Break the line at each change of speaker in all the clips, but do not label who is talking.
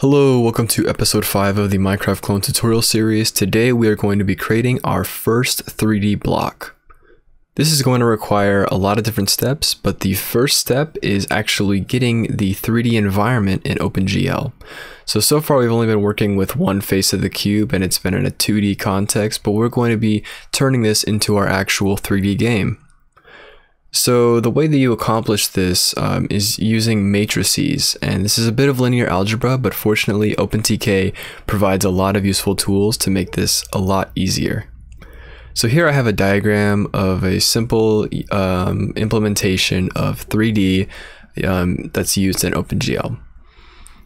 Hello, welcome to episode 5 of the Minecraft clone tutorial series. Today we are going to be creating our first 3D block. This is going to require a lot of different steps, but the first step is actually getting the 3D environment in OpenGL. So, so far we've only been working with one face of the cube and it's been in a 2D context, but we're going to be turning this into our actual 3D game. So the way that you accomplish this um, is using matrices, and this is a bit of linear algebra, but fortunately OpenTK provides a lot of useful tools to make this a lot easier. So here I have a diagram of a simple um, implementation of 3D um, that's used in OpenGL.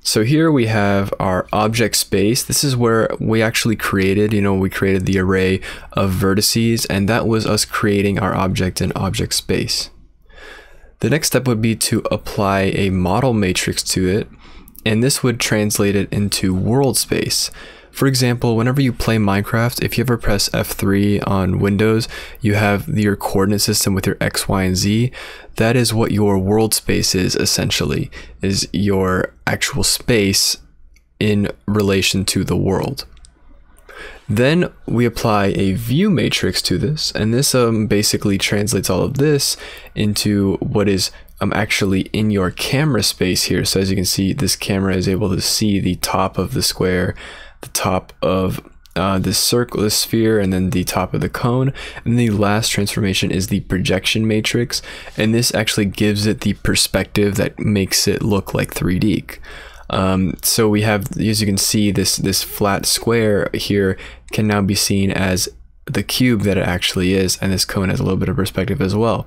So here we have our object space. This is where we actually created, you know, we created the array of vertices and that was us creating our object in object space. The next step would be to apply a model matrix to it and this would translate it into world space. For example, whenever you play Minecraft, if you ever press F3 on Windows, you have your coordinate system with your X, Y, and Z. That is what your world space is essentially, is your actual space in relation to the world. Then we apply a view matrix to this, and this um, basically translates all of this into what is um, actually in your camera space here. So as you can see, this camera is able to see the top of the square the top of uh, this circle, this sphere, and then the top of the cone. And the last transformation is the projection matrix. And this actually gives it the perspective that makes it look like 3D. Um, so we have, as you can see, this, this flat square here can now be seen as the cube that it actually is. And this cone has a little bit of perspective as well.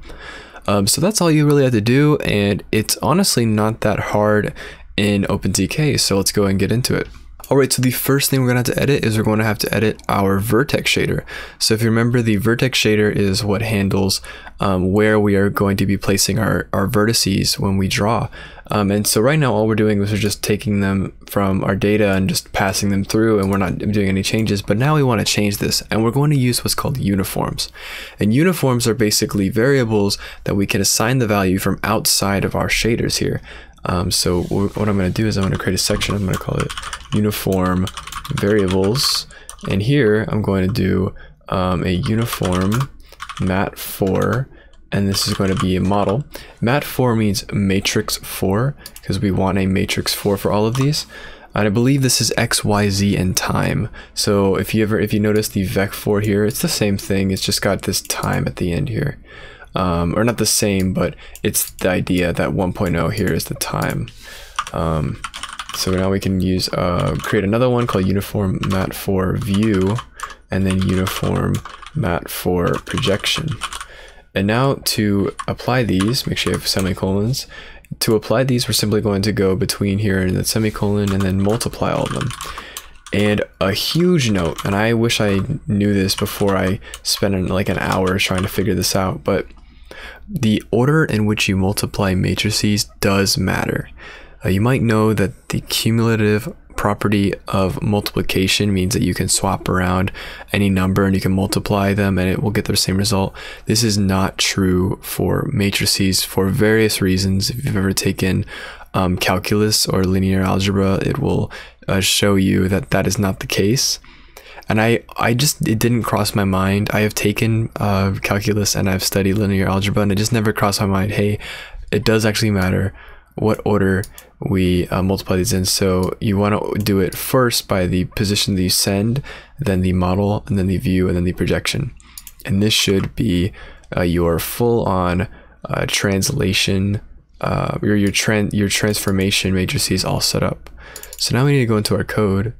Um, so that's all you really have to do. And it's honestly not that hard in OpenTK. So let's go and get into it. Alright, so the first thing we're going to have to edit is we're to have to edit our vertex shader. So if you remember, the vertex shader is what handles um, where we are going to be placing our, our vertices when we draw. Um, and so right now all we're doing is we're just taking them from our data and just passing them through and we're not doing any changes. But now we want to change this and we're going to use what's called uniforms. And uniforms are basically variables that we can assign the value from outside of our shaders here. Um, so what I'm going to do is I'm going to create a section. I'm going to call it uniform variables. And here I'm going to do um, a uniform mat4 and this is going to be a model. Mat4 means matrix 4 because we want a matrix 4 for all of these. And I believe this is X, Y, Z, and time. So if you ever, if you notice the vec4 here, it's the same thing. It's just got this time at the end here um, or not the same, but it's the idea that 1.0 here is the time. Um, so now we can use uh, create another one called uniform mat4 view, and then uniform mat4 projection. And now to apply these, make sure you have semicolons. To apply these, we're simply going to go between here and the semicolon and then multiply all of them. And a huge note, and I wish I knew this before I spent like an hour trying to figure this out, but the order in which you multiply matrices does matter. Uh, you might know that the cumulative property of multiplication means that you can swap around any number and you can multiply them and it will get the same result. This is not true for matrices for various reasons. If you've ever taken um, calculus or linear algebra, it will uh, show you that that is not the case and I I just it didn't cross my mind. I have taken uh, calculus and I've studied linear algebra, and it just never crossed my mind. Hey, it does actually matter what order we uh, multiply these in. So you want to do it first by the position that you send, then the model, and then the view, and then the projection. And this should be uh, your full-on uh, translation, uh, your your tran your transformation matrices all set up. So now we need to go into our code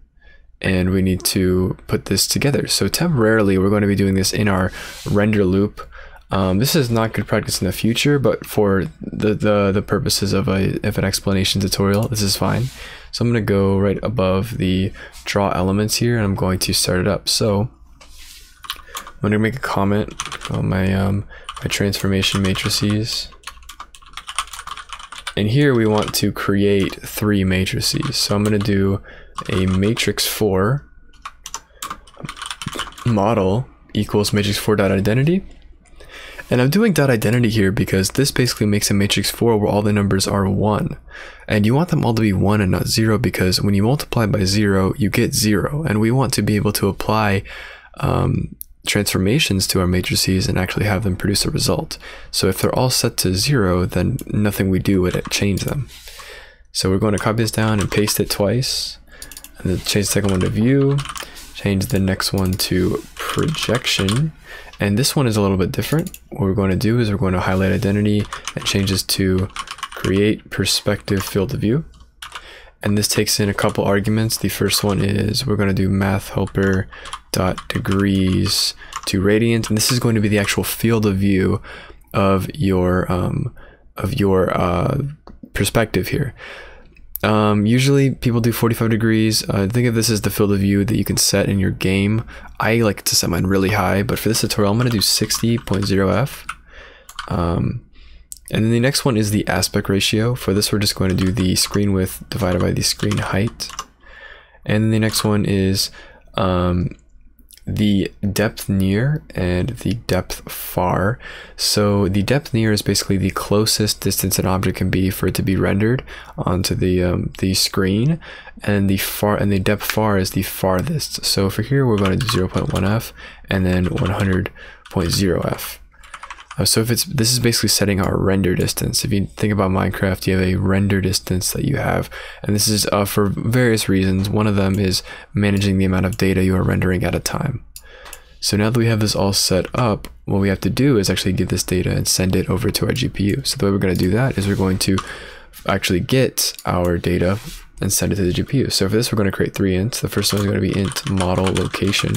and we need to put this together. So temporarily, we're going to be doing this in our render loop. Um, this is not good practice in the future, but for the, the, the purposes of, a, of an explanation tutorial, this is fine. So I'm going to go right above the draw elements here, and I'm going to start it up. So I'm going to make a comment on my, um, my transformation matrices. And here we want to create three matrices. So I'm going to do a matrix 4 model equals matrix 4 dot identity And I'm doing dot identity here because this basically makes a matrix 4 where all the numbers are 1. And you want them all to be 1 and not 0 because when you multiply by 0, you get 0. And we want to be able to apply um, transformations to our matrices and actually have them produce a result. So if they're all set to 0, then nothing we do would change them. So we're going to copy this down and paste it twice. Change the second one to view. Change the next one to projection. And this one is a little bit different. What we're going to do is we're going to highlight identity and change this to create perspective field of view. And this takes in a couple arguments. The first one is we're going to do math helper dot degrees to radians, and this is going to be the actual field of view of your um, of your uh, perspective here. Um, usually people do 45 degrees. Uh, think of this as the field of view that you can set in your game. I like to set mine really high, but for this tutorial, I'm going to do 60.0f. Um, and then the next one is the aspect ratio. For this, we're just going to do the screen width divided by the screen height. And then the next one is um, the depth near and the depth far. So the depth near is basically the closest distance an object can be for it to be rendered onto the um, the screen, and the far and the depth far is the farthest. So for here we're going to do 0.1f and then 100.0f. Uh, so if it's this is basically setting our render distance. If you think about Minecraft, you have a render distance that you have, and this is uh, for various reasons. One of them is managing the amount of data you are rendering at a time. So now that we have this all set up, what we have to do is actually get this data and send it over to our GPU. So the way we're going to do that is we're going to actually get our data and send it to the GPU. So for this, we're going to create three ints. The first one is going to be int model location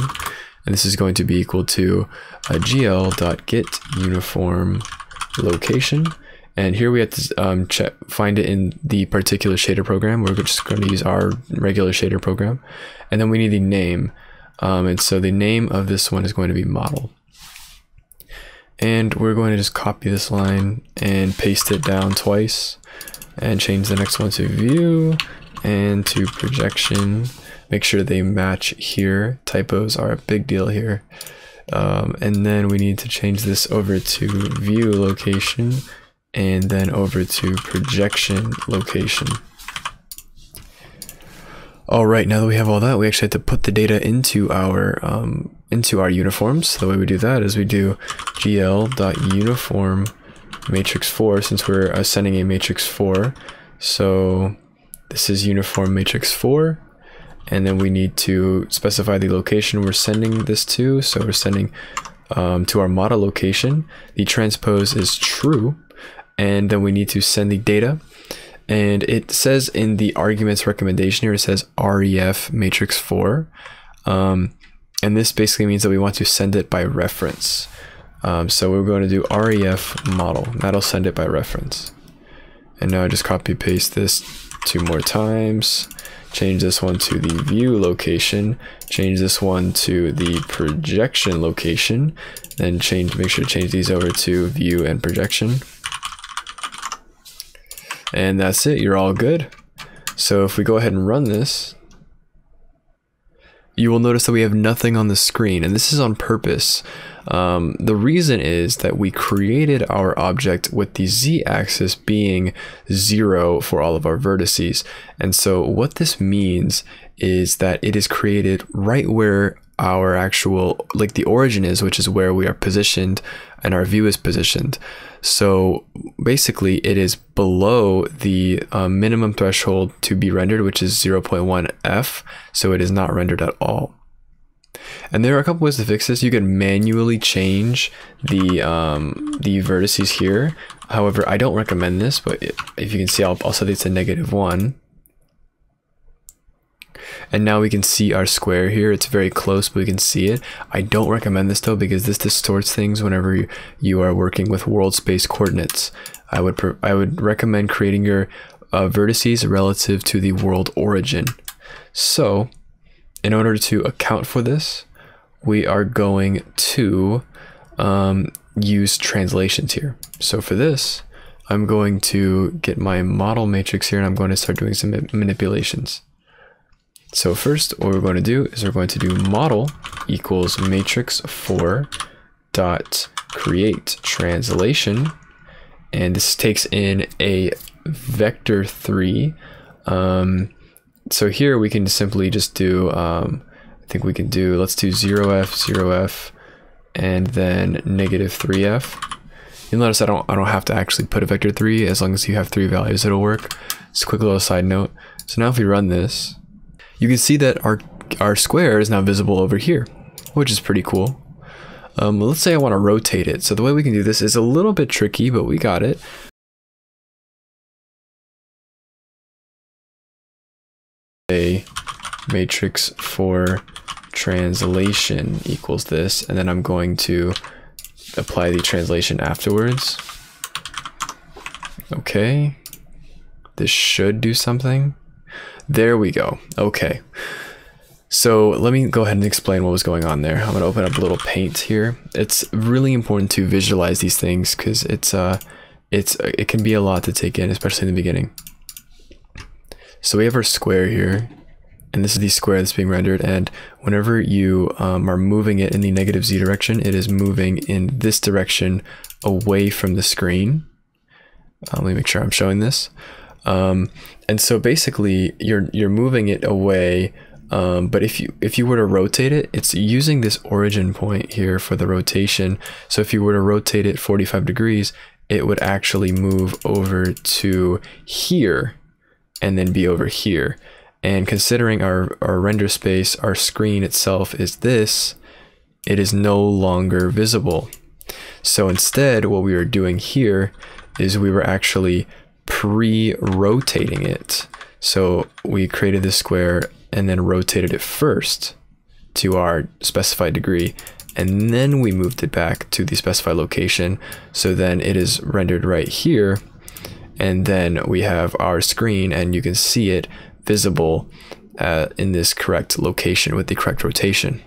and this is going to be equal to a gl.get uniform location. And here we have to um, check, find it in the particular shader program. We're just going to use our regular shader program. And then we need the name. Um, and so the name of this one is going to be model. And we're going to just copy this line and paste it down twice and change the next one to view and to projection make sure they match here. Typos are a big deal here. Um, and then we need to change this over to view location and then over to projection location. All right, now that we have all that, we actually have to put the data into our um, into our uniforms. The way we do that is we do gl.uniform matrix 4 since we're sending a matrix 4. So this is uniform matrix 4 and then we need to specify the location we're sending this to. So we're sending um, to our model location. The transpose is true, and then we need to send the data. And it says in the arguments recommendation here, it says ref matrix 4. Um, and this basically means that we want to send it by reference. Um, so we're going to do ref model. That'll send it by reference. And now I just copy paste this two more times change this one to the view location, change this one to the projection location, then change, make sure to change these over to view and projection. And that's it, you're all good. So if we go ahead and run this, you will notice that we have nothing on the screen, and this is on purpose. Um, the reason is that we created our object with the z-axis being zero for all of our vertices. And so what this means is that it is created right where our actual, like the origin is, which is where we are positioned and our view is positioned. So basically it is below the uh, minimum threshold to be rendered, which is 0.1 f. So it is not rendered at all. And there are a couple ways to fix this. You can manually change the um, the vertices here. However, I don't recommend this, but if you can see, I'll, I'll set it to negative one. And now we can see our square here. It's very close, but we can see it. I don't recommend this though, because this distorts things whenever you, you are working with world space coordinates. I would, I would recommend creating your uh, vertices relative to the world origin. So in order to account for this, we are going to um, use translations here. So for this, I'm going to get my model matrix here and I'm going to start doing some manipulations. So first, what we're going to do is we're going to do model equals matrix 4 dot create translation, and this takes in a vector three. Um, so here we can simply just do, um, I think we can do, let's do 0f, 0f, and then negative 3f. You'll notice I don't, I don't have to actually put a vector 3, as long as you have three values it'll work. Just a quick little side note. So now if we run this, you can see that our, our square is now visible over here, which is pretty cool. Um, let's say I want to rotate it. So the way we can do this is a little bit tricky, but we got it. A matrix for translation equals this, and then I'm going to apply the translation afterwards. Okay. This should do something. There we go. Okay. So let me go ahead and explain what was going on there. I'm going to open up a little paint here. It's really important to visualize these things because it's uh it's it can be a lot to take in, especially in the beginning. So we have our square here, and this is the square that's being rendered. And whenever you um, are moving it in the negative z direction, it is moving in this direction away from the screen. Uh, let me make sure I'm showing this. Um, and so basically, you're you're moving it away. Um, but if you if you were to rotate it, it's using this origin point here for the rotation. So if you were to rotate it 45 degrees, it would actually move over to here and then be over here. And considering our, our render space, our screen itself is this, it is no longer visible. So instead, what we were doing here is we were actually pre-rotating it. So we created the square and then rotated it first to our specified degree and then we moved it back to the specified location so then it is rendered right here and then we have our screen and you can see it visible uh, in this correct location with the correct rotation.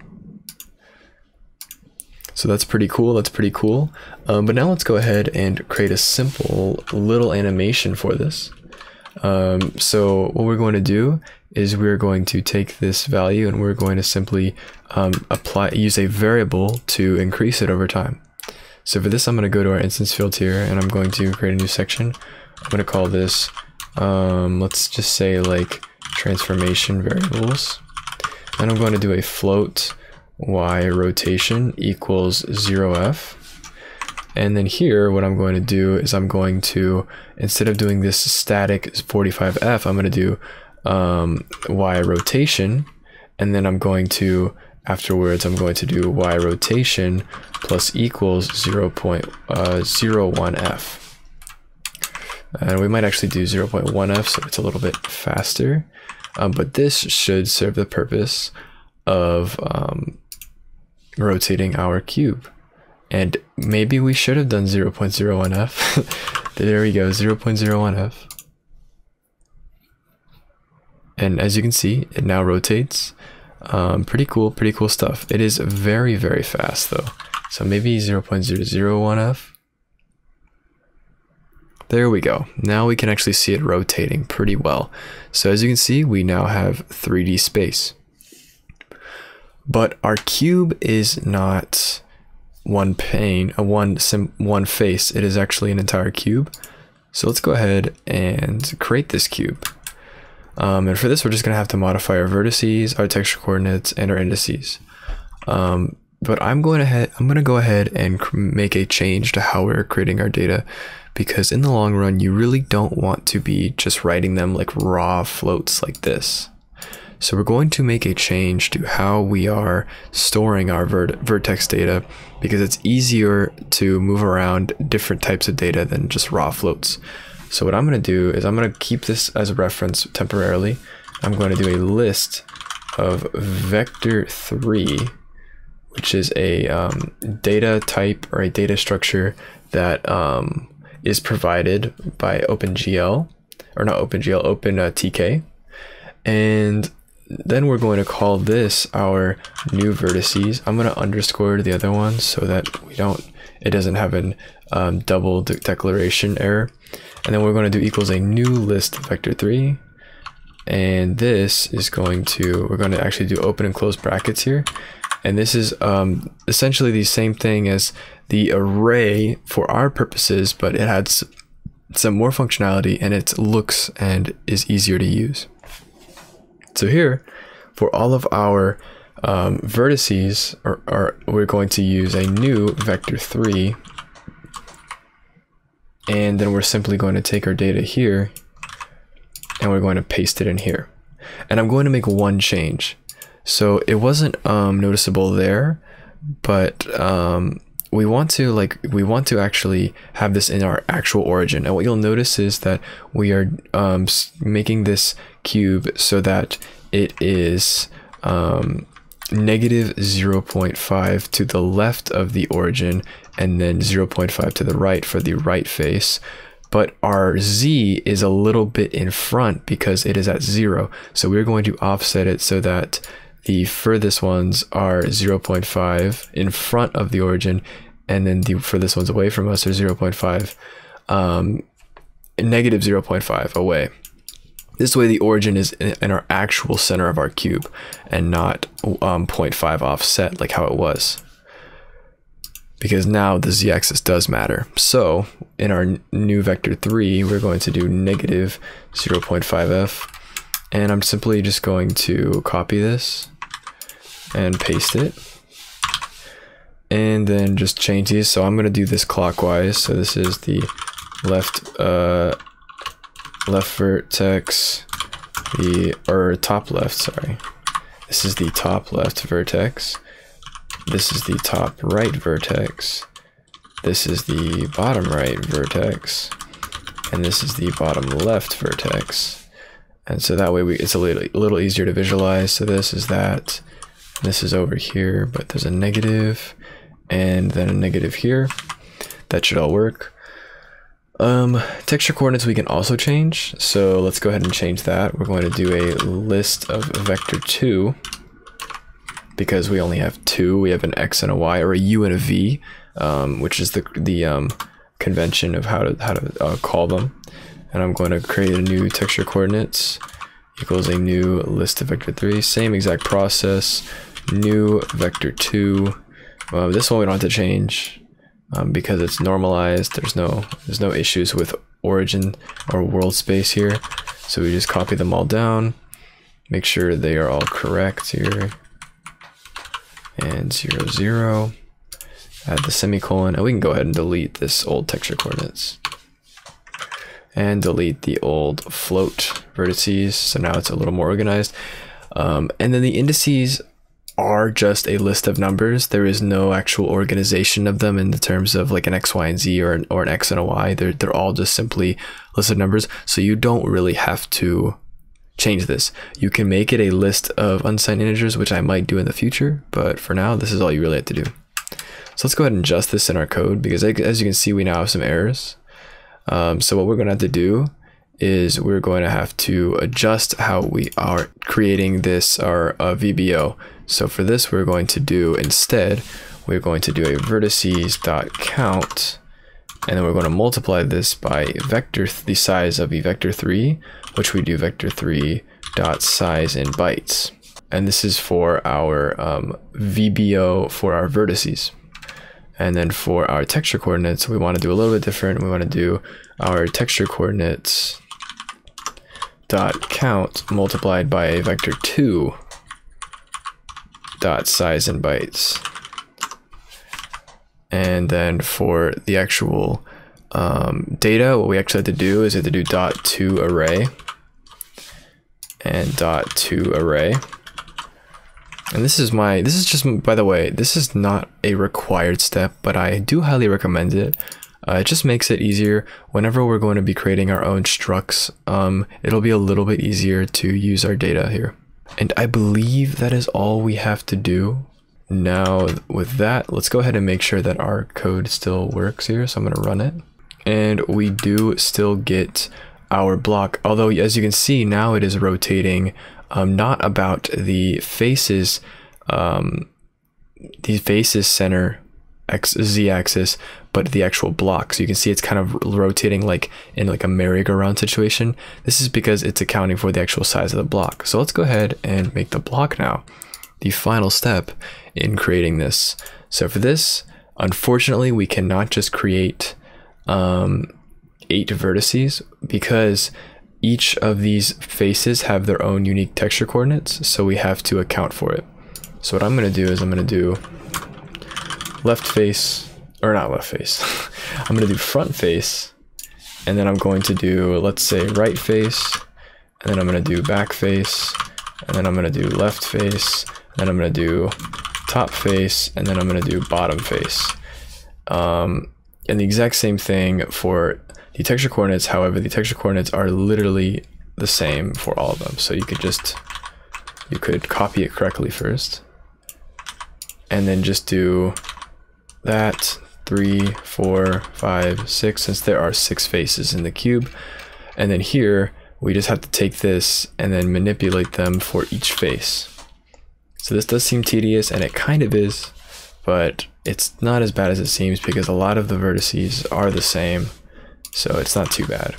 So that's pretty cool, that's pretty cool. Um, but now let's go ahead and create a simple little animation for this. Um, so what we're going to do is we're going to take this value and we're going to simply um, apply use a variable to increase it over time. So for this, I'm going to go to our instance field here and I'm going to create a new section. I'm going to call this, um, let's just say like transformation variables. Then I'm going to do a float y rotation equals 0f. And then here, what I'm going to do is I'm going to, instead of doing this static 45f, I'm going to do um, y rotation. And then I'm going to, afterwards, I'm going to do y rotation plus equals 0 0.01f. And we might actually do 0.1f, so it's a little bit faster. Um, but this should serve the purpose of um, rotating our cube. And maybe we should have done 0.01f. there we go, 0.01f. And as you can see, it now rotates. Um, pretty cool, pretty cool stuff. It is very, very fast though. So maybe 0.001f. There we go. Now we can actually see it rotating pretty well. So as you can see, we now have 3D space. But our cube is not one pane, a one sim one face. It is actually an entire cube. So let's go ahead and create this cube. Um, and for this, we're just going to have to modify our vertices, our texture coordinates, and our indices. Um, but I'm going to I'm going to go ahead and make a change to how we're creating our data because in the long run, you really don't want to be just writing them like raw floats like this. So we're going to make a change to how we are storing our vert vertex data because it's easier to move around different types of data than just raw floats. So what I'm going to do is I'm going to keep this as a reference temporarily. I'm going to do a list of vector3, which is a um, data type or a data structure that um, is provided by OpenGL, or not OpenGL, OpenTK. Uh, and then we're going to call this our new vertices. I'm going to underscore the other one so that we don't, it doesn't have a um, double de declaration error. And then we're going to do equals a new list vector 3. And this is going to, we're going to actually do open and close brackets here. And this is um, essentially the same thing as the array for our purposes, but it had some more functionality and it looks and is easier to use. So here, for all of our um, vertices, are, are, we're going to use a new vector 3 and then we're simply going to take our data here and we're going to paste it in here. And I'm going to make one change. So it wasn't um, noticeable there, but um, we want to like we want to actually have this in our actual origin. And what you'll notice is that we are um, making this cube so that it is um, negative 0.5 to the left of the origin and then 0.5 to the right for the right face but our z is a little bit in front because it is at zero. So we're going to offset it so that the furthest ones are 0.5 in front of the origin, and then the furthest ones away from us are 0.5, um, negative 0.5 away. This way the origin is in our actual center of our cube and not um, 0.5 offset like how it was because now the z-axis does matter. So in our new vector 3, we're going to do negative 0.5f, and I'm simply just going to copy this and paste it, and then just change these. So I'm going to do this clockwise. So this is the left uh, left vertex, the or top left. Sorry, this is the top left vertex this is the top right vertex. This is the bottom right vertex. And this is the bottom left vertex. And so that way we, it's a little, little easier to visualize. So this is that. This is over here, but there's a negative and then a negative here. That should all work. Um, texture coordinates we can also change. So let's go ahead and change that. We're going to do a list of vector 2 because we only have two. We have an X and a Y, or a U and a V, um, which is the the um, convention of how to how to uh, call them. And I'm going to create a new texture coordinates equals a new list of vector three. Same exact process. New vector two. Uh, this one we don't have to change um, because it's normalized. There's no there's no issues with origin or world space here. So we just copy them all down. Make sure they are all correct here and 0, 0. Add the semicolon, and we can go ahead and delete this old texture coordinates. And delete the old float vertices, so now it's a little more organized. Um, and then the indices are just a list of numbers. There is no actual organization of them in the terms of like an X, Y, and Z or an, or an X and a Y. They're, they're all just simply list of numbers. So you don't really have to change this. You can make it a list of unsigned integers, which I might do in the future, but for now, this is all you really have to do. So let's go ahead and adjust this in our code because as you can see, we now have some errors. Um, so what we're going to have to do is we're going to have to adjust how we are creating this our uh, VBO. So for this, we're going to do instead, we're going to do a vertices dot count and then we're going to multiply this by vector the size of a vector 3 which we do vector 3 dot size in bytes. And this is for our um, VBO for our vertices. And then for our texture coordinates we want to do a little bit different. We want to do our texture coordinates dot count multiplied by a vector 2 dot size in bytes and then for the actual um, data, what we actually have to do is we have to do dot to array and dot to array. And this is my, this is just, by the way, this is not a required step, but I do highly recommend it. Uh, it just makes it easier whenever we're going to be creating our own structs. Um, it'll be a little bit easier to use our data here. And I believe that is all we have to do now with that, let's go ahead and make sure that our code still works here. So I'm going to run it. And we do still get our block. Although as you can see, now it is rotating um, not about the faces, um, the faces center x z axis, but the actual block. So you can see it's kind of rotating like in like a merry-go-round situation. This is because it's accounting for the actual size of the block. So let's go ahead and make the block now the final step in creating this. So for this, Unfortunately, we cannot just create um, eight vertices because each of these faces have their own unique texture coordinates, so we have to account for it. So what I'm going to do is I'm going to do left face, or not left face, I'm going to do front face, and then I'm going to do, let's say, right face, and then I'm going to do back face, and then I'm going to do left face, and then I'm going to do top face, and then I'm going to do bottom face. Um, and the exact same thing for the texture coordinates. However, the texture coordinates are literally the same for all of them. So you could just, you could copy it correctly first and then just do that three, four, five, six, since there are six faces in the cube. And then here, we just have to take this and then manipulate them for each face. So this does seem tedious, and it kind of is, but it's not as bad as it seems because a lot of the vertices are the same, so it's not too bad.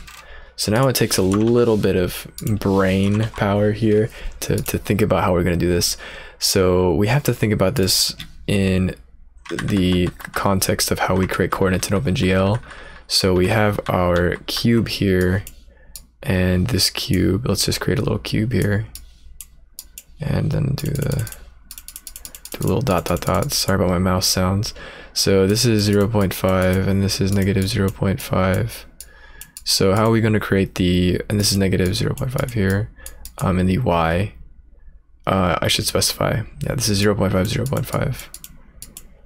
So now it takes a little bit of brain power here to, to think about how we're going to do this. So we have to think about this in the context of how we create coordinates in OpenGL. So we have our cube here and this cube. Let's just create a little cube here and then do the do a little dot dot dot. Sorry about my mouse sounds. So this is 0 0.5 and this is negative 0 0.5. So how are we going to create the, and this is negative 0 0.5 here, um, in the y uh, I should specify. Yeah, this is 0 0.5, 0 0.5.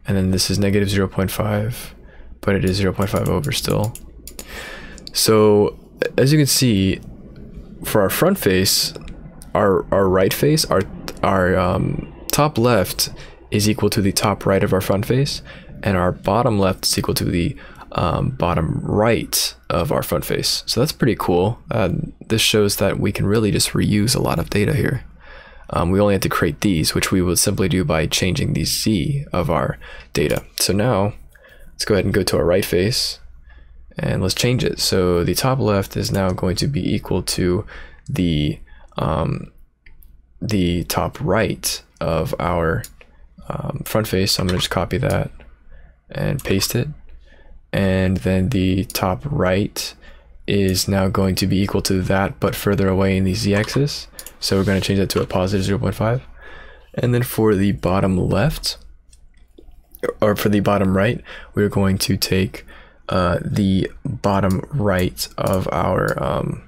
And then this is negative 0.5, but it is 0.5 over still. So as you can see, for our front face, our, our right face, our, our um, top left is equal to the top right of our front face, and our bottom left is equal to the um, bottom right of our front face. So that's pretty cool. Uh, this shows that we can really just reuse a lot of data here um, we only had to create these, which we would simply do by changing the Z of our data. So now let's go ahead and go to our right face and let's change it. So the top left is now going to be equal to the um, the top right of our um, front face. So I'm going to just copy that and paste it. And then the top right is now going to be equal to that, but further away in the z-axis. So we're going to change that to a positive 0.5. And then for the bottom left, or for the bottom right, we're going to take uh, the bottom right of our um,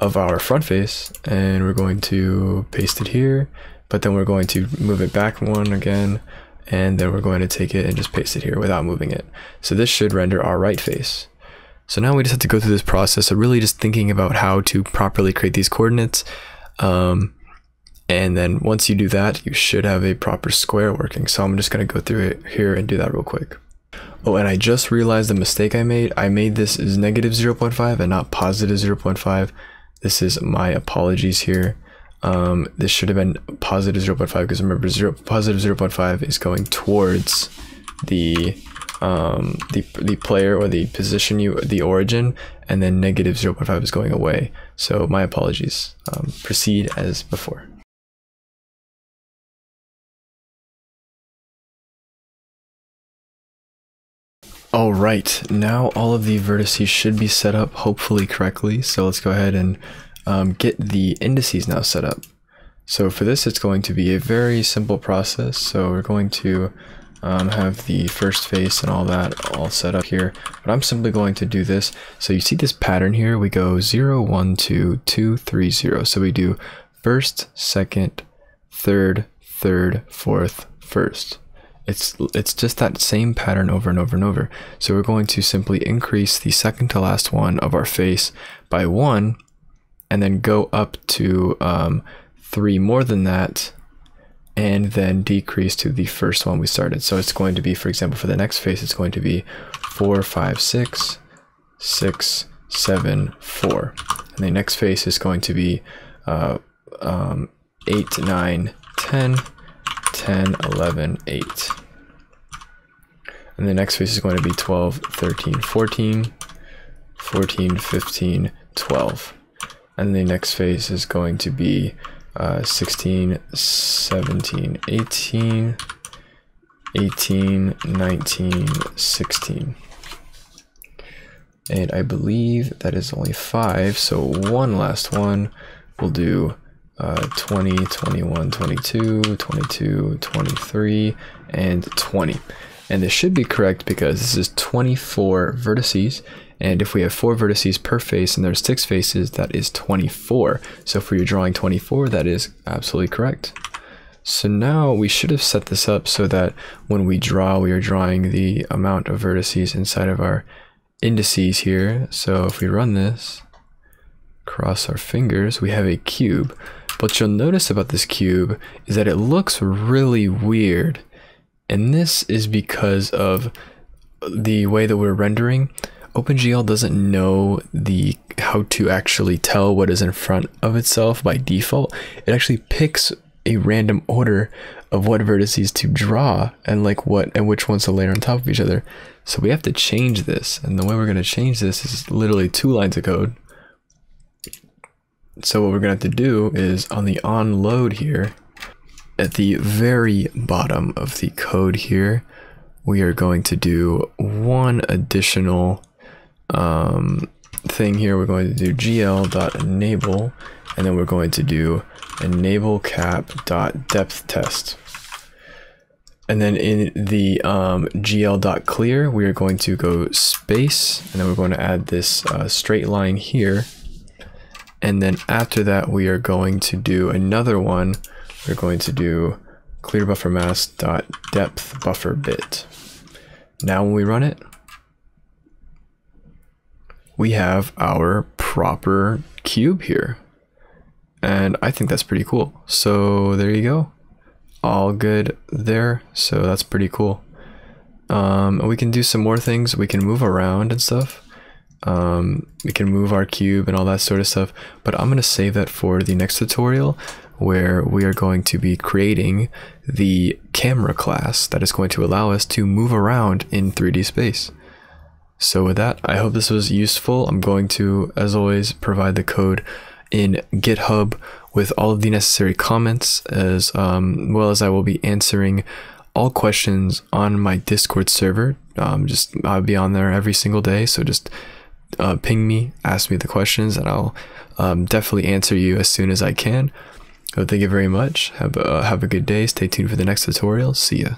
of our front face, and we're going to paste it here. But then we're going to move it back one again, and then we're going to take it and just paste it here without moving it. So this should render our right face. So now we just have to go through this process of really just thinking about how to properly create these coordinates. Um, and then once you do that, you should have a proper square working. So I'm just going to go through it here and do that real quick. Oh, and I just realized the mistake I made. I made this as negative 0.5 and not positive 0.5. This is my apologies here. Um, this should have been positive 0.5 because remember, zero, positive 0.5 is going towards the um, the, the player or the position you, the origin, and then negative 0.5 is going away. So my apologies. Um, proceed as before. All right, now all of the vertices should be set up hopefully correctly. So let's go ahead and um, get the indices now set up. So for this, it's going to be a very simple process. So we're going to um, have the first face and all that all set up here. But I'm simply going to do this. So you see this pattern here, we go 0, 1, 2, 2, 3, 0. So we do first, second, third, third, fourth, first. It's, it's just that same pattern over and over and over. So we're going to simply increase the second to last one of our face by one and then go up to um, three more than that and then decrease to the first one we started. So it's going to be, for example, for the next face, it's going to be four, five, six, six, seven, four. And the next face is going to be uh, um, 8, 9, 10, 10, 11, 8. And the next face is going to be 12, 13, 14, 14, 15, 12. And the next phase is going to be uh, 16, 17, 18, 18, 19, 16. And I believe that is only five, so one last one. We'll do uh, 20, 21, 22, 22, 23, and 20. And this should be correct because this is 24 vertices. And if we have four vertices per face and there's six faces, that is 24. So if you're drawing 24, that is absolutely correct. So now we should have set this up so that when we draw, we are drawing the amount of vertices inside of our indices here. So if we run this, cross our fingers, we have a cube. What you'll notice about this cube is that it looks really weird. And this is because of the way that we're rendering. OpenGL doesn't know the how to actually tell what is in front of itself by default. It actually picks a random order of what vertices to draw and like what and which ones to layer on top of each other. So we have to change this. And the way we're going to change this is literally two lines of code. So what we're going to have to do is on the on load here, at the very bottom of the code here, we are going to do one additional um, thing here. We're going to do gl.enable, and then we're going to do enable cap depth test. And then in the um, gl.clear, we are going to go space, and then we're going to add this uh, straight line here. And then after that, we are going to do another one. We're going to do clear buffer mask dot depth buffer bit. Now when we run it, we have our proper cube here. And I think that's pretty cool. So there you go. All good there. So that's pretty cool. Um, we can do some more things. We can move around and stuff. Um, we can move our cube and all that sort of stuff. But I'm going to save that for the next tutorial where we are going to be creating the camera class that is going to allow us to move around in 3D space. So with that, I hope this was useful. I'm going to, as always, provide the code in GitHub with all of the necessary comments as um, well as I will be answering all questions on my Discord server. Um, just I'll be on there every single day, so just uh, ping me, ask me the questions, and I'll um, definitely answer you as soon as I can. So thank you very much. Have a, have a good day. Stay tuned for the next tutorial. See ya.